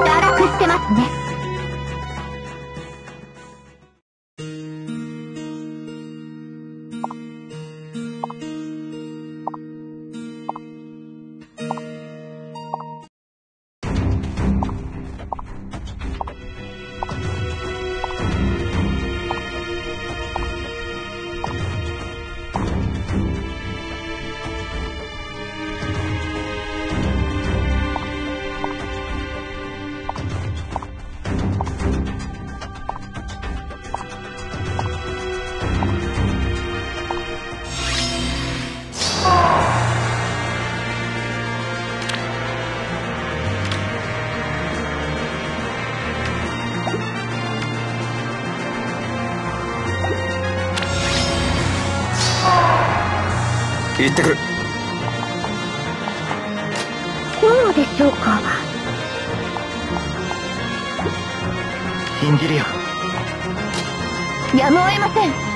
堕落してますね。行ってくる。そうでしょうか？信じるよやむを得ません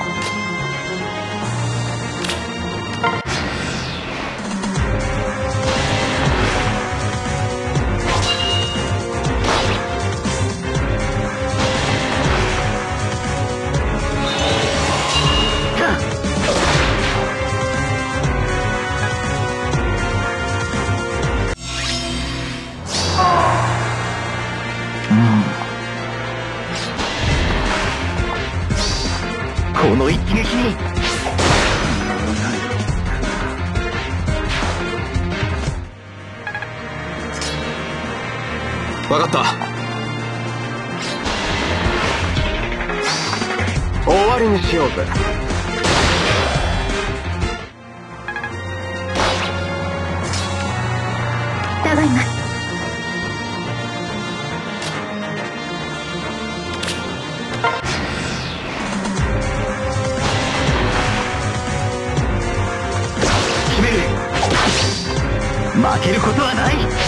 この一撃に。分かった。終わりにしようぜ。従いま。す負けることはない。